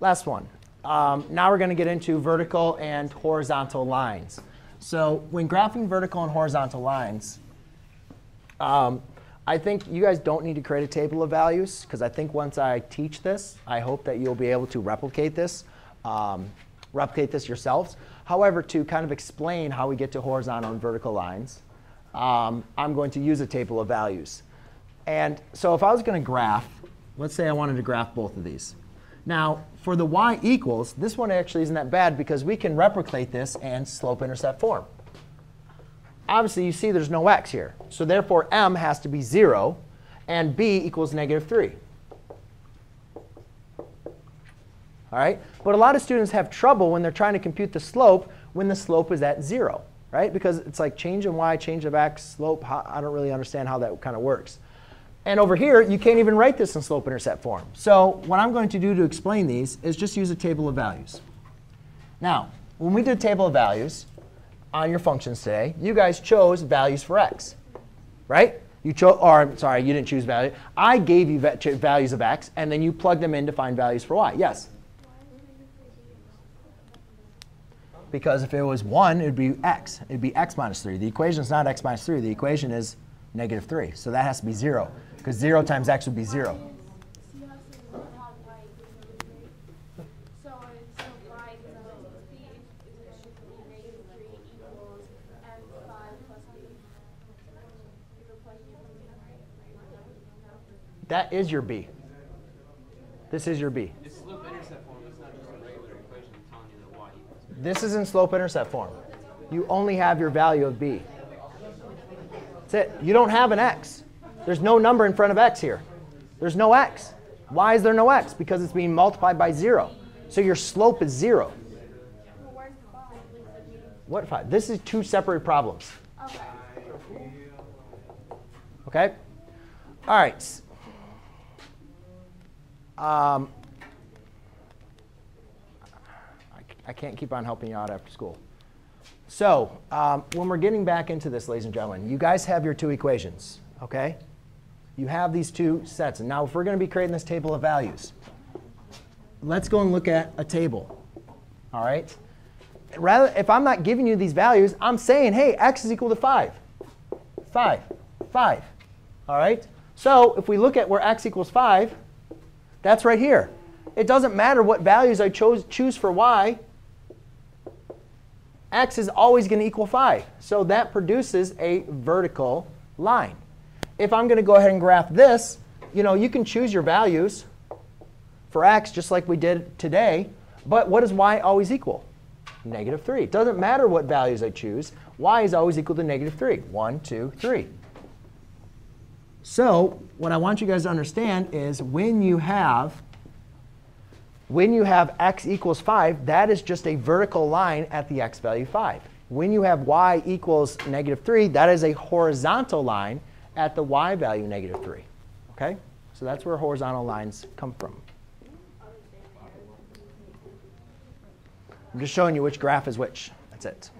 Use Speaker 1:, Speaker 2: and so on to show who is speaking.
Speaker 1: Last one. Um, now we're going to get into vertical and horizontal lines. So when graphing vertical and horizontal lines, um, I think you guys don't need to create a table of values, because I think once I teach this, I hope that you'll be able to replicate this, um, replicate this yourselves. However, to kind of explain how we get to horizontal and vertical lines, um, I'm going to use a table of values. And so if I was going to graph, let's say I wanted to graph both of these. Now, for the y equals, this one actually isn't that bad because we can replicate this in slope-intercept form. Obviously, you see there's no x here. So therefore, m has to be 0, and b equals negative 3. All right? But a lot of students have trouble when they're trying to compute the slope when the slope is at 0, right? Because it's like change in y, change of x, slope. I don't really understand how that kind of works. And over here, you can't even write this in slope-intercept form. So what I'm going to do to explain these is just use a table of values. Now, when we did table of values on your functions today, you guys chose values for x, right? You chose, or sorry, you didn't choose value. I gave you values of x, and then you plugged them in to find values for y. Yes? Because if it was 1, it would be x. It would be x minus 3. The equation is not x minus 3. The equation is negative 3. So that has to be 0. Because 0 times x would be 0. That is your b. This is your b. This is in slope-intercept form. You only have your value of b. That's it. You don't have an x. There's no number in front of x here. There's no x. Why is there no x? Because it's being multiplied by 0. So your slope is 0. What 5? This is two separate problems. Okay? All right. Um, I, I can't keep on helping you out after school. So um, when we're getting back into this, ladies and gentlemen, you guys have your two equations, OK? You have these two sets. And now if we're going to be creating this table of values, let's go and look at a table. All right? Rather, if I'm not giving you these values, I'm saying, hey, x is equal to 5. 5. 5. All right? So if we look at where x equals 5, that's right here. It doesn't matter what values I chose, choose for y x is always going to equal 5. So that produces a vertical line. If I'm going to go ahead and graph this, you know, you can choose your values for x just like we did today. But what does y always equal? Negative 3. It doesn't matter what values I choose. y is always equal to negative 3. 1, 2, 3. So what I want you guys to understand is when you have when you have x equals 5, that is just a vertical line at the x value 5. When you have y equals negative 3, that is a horizontal line at the y value negative 3. OK? So that's where horizontal lines come from. I'm just showing you which graph is which. That's it.